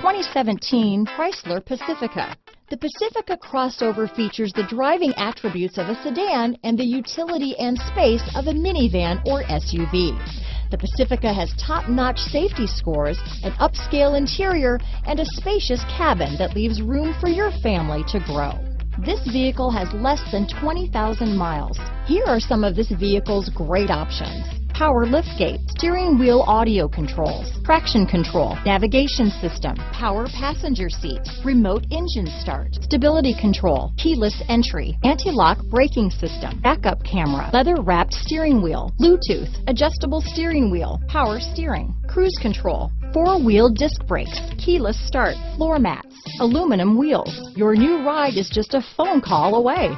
2017 Chrysler Pacifica. The Pacifica crossover features the driving attributes of a sedan and the utility and space of a minivan or SUV. The Pacifica has top-notch safety scores, an upscale interior, and a spacious cabin that leaves room for your family to grow. This vehicle has less than 20,000 miles. Here are some of this vehicle's great options power liftgate, steering wheel audio controls, traction control, navigation system, power passenger seat, remote engine start, stability control, keyless entry, anti-lock braking system, backup camera, leather wrapped steering wheel, Bluetooth, adjustable steering wheel, power steering, cruise control, four-wheel disc brakes, keyless start, floor mats, aluminum wheels. Your new ride is just a phone call away.